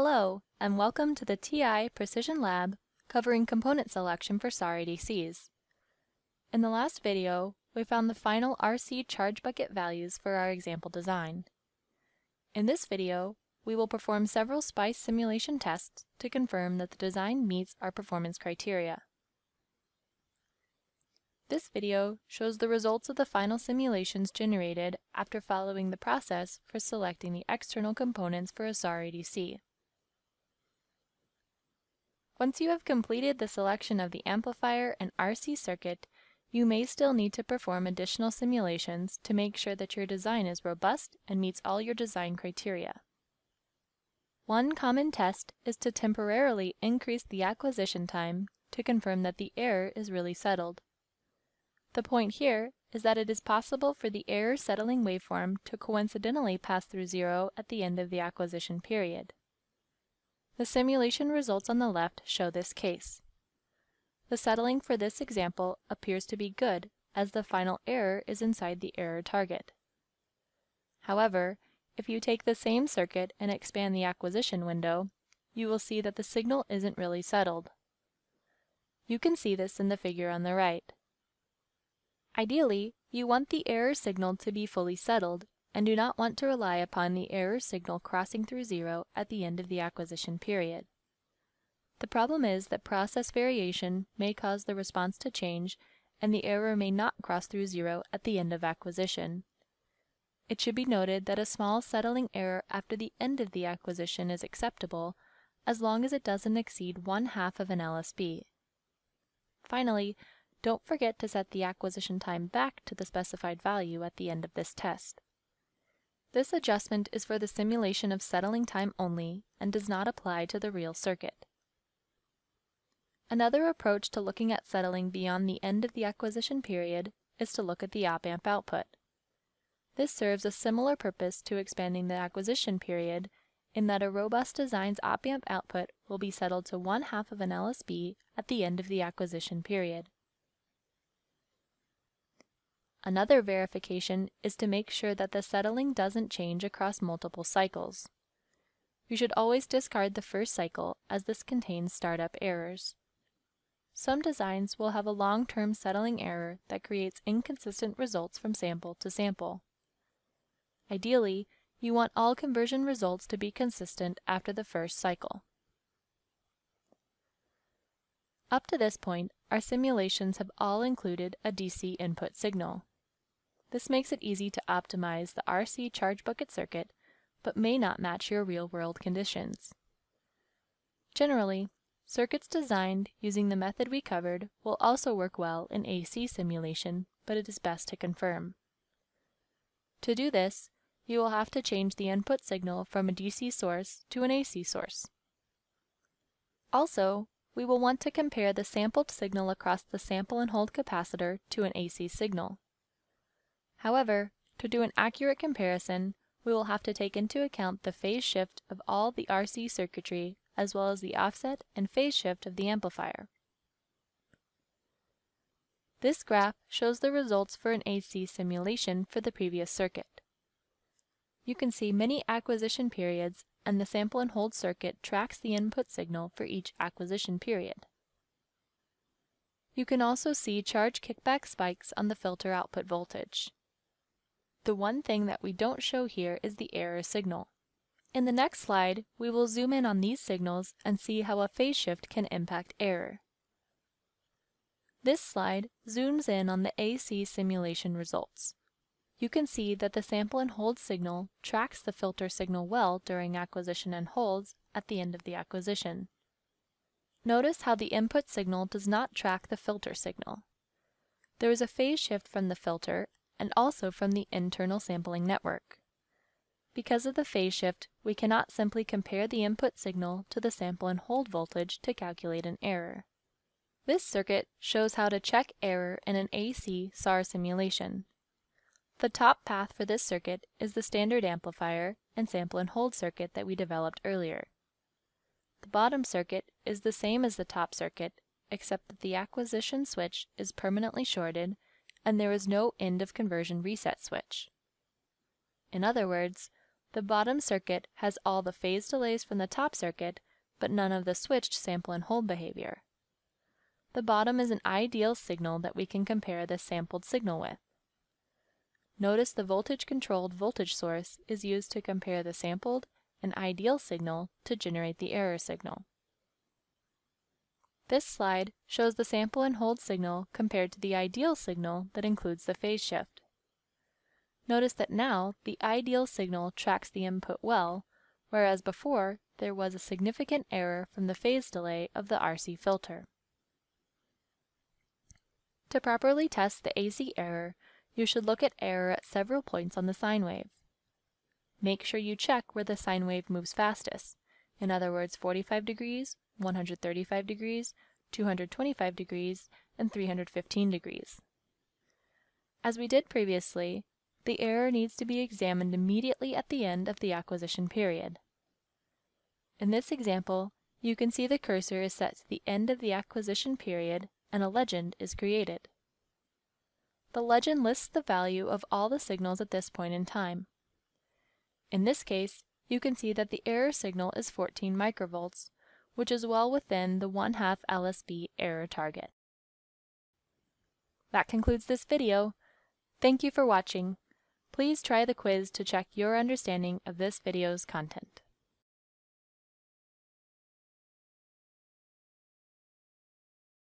Hello, and welcome to the TI Precision Lab covering component selection for SAR ADCs. In the last video, we found the final RC charge bucket values for our example design. In this video, we will perform several SPICE simulation tests to confirm that the design meets our performance criteria. This video shows the results of the final simulations generated after following the process for selecting the external components for a SAR ADC. Once you have completed the selection of the amplifier and RC circuit, you may still need to perform additional simulations to make sure that your design is robust and meets all your design criteria. One common test is to temporarily increase the acquisition time to confirm that the error is really settled. The point here is that it is possible for the error settling waveform to coincidentally pass through zero at the end of the acquisition period. The simulation results on the left show this case. The settling for this example appears to be good as the final error is inside the error target. However, if you take the same circuit and expand the acquisition window, you will see that the signal isn't really settled. You can see this in the figure on the right. Ideally, you want the error signal to be fully settled and do not want to rely upon the error signal crossing through zero at the end of the acquisition period. The problem is that process variation may cause the response to change and the error may not cross through zero at the end of acquisition. It should be noted that a small settling error after the end of the acquisition is acceptable as long as it doesn't exceed one half of an LSB. Finally, don't forget to set the acquisition time back to the specified value at the end of this test. This adjustment is for the simulation of settling time only and does not apply to the real circuit. Another approach to looking at settling beyond the end of the acquisition period is to look at the op-amp output. This serves a similar purpose to expanding the acquisition period in that a robust design's op-amp output will be settled to one half of an LSB at the end of the acquisition period. Another verification is to make sure that the settling doesn't change across multiple cycles. You should always discard the first cycle as this contains startup errors. Some designs will have a long-term settling error that creates inconsistent results from sample to sample. Ideally, you want all conversion results to be consistent after the first cycle. Up to this point, our simulations have all included a DC input signal. This makes it easy to optimize the RC charge bucket circuit, but may not match your real-world conditions. Generally, circuits designed using the method we covered will also work well in AC simulation, but it is best to confirm. To do this, you will have to change the input signal from a DC source to an AC source. Also, we will want to compare the sampled signal across the sample and hold capacitor to an AC signal. However, to do an accurate comparison, we will have to take into account the phase shift of all the RC circuitry as well as the offset and phase shift of the amplifier. This graph shows the results for an AC simulation for the previous circuit. You can see many acquisition periods and the sample and hold circuit tracks the input signal for each acquisition period. You can also see charge kickback spikes on the filter output voltage. The one thing that we don't show here is the error signal. In the next slide, we will zoom in on these signals and see how a phase shift can impact error. This slide zooms in on the AC simulation results. You can see that the sample and hold signal tracks the filter signal well during acquisition and holds at the end of the acquisition. Notice how the input signal does not track the filter signal. There is a phase shift from the filter and also from the internal sampling network. Because of the phase shift, we cannot simply compare the input signal to the sample and hold voltage to calculate an error. This circuit shows how to check error in an AC SAR simulation. The top path for this circuit is the standard amplifier and sample and hold circuit that we developed earlier. The bottom circuit is the same as the top circuit, except that the acquisition switch is permanently shorted and there is no end of conversion reset switch. In other words, The bottom circuit has all the phase delays from the top circuit, but none of the switched sample and hold behavior. The bottom is an ideal signal that we can compare the sampled signal with. Notice the voltage-controlled voltage source is used to compare the sampled and ideal signal to generate the error signal. This slide shows the sample and hold signal compared to the ideal signal that includes the phase shift. Notice that now the ideal signal tracks the input well, whereas before there was a significant error from the phase delay of the RC filter. To properly test the AC error, you should look at error at several points on the sine wave. Make sure you check where the sine wave moves fastest, in other words 45 degrees, 135 degrees, 225 degrees, and 315 degrees. As we did previously, the error needs to be examined immediately at the end of the acquisition period. In this example, you can see the cursor is set to the end of the acquisition period and a legend is created. The legend lists the value of all the signals at this point in time. In this case, you can see that the error signal is 14 microvolts, which is well within the 1 half LSB error target. That concludes this video. Thank you for watching. Please try the quiz to check your understanding of this video's content.